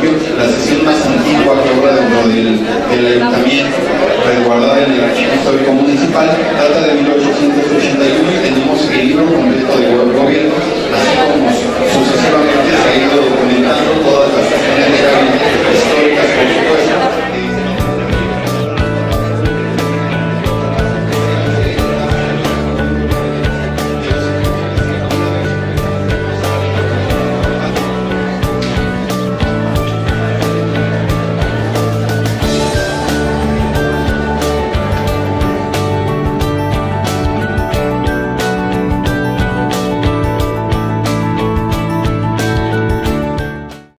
municipio, la sesión más antigua que obra dentro del, del ayuntamiento, resguardada en el archivo histórico municipal, data de 1881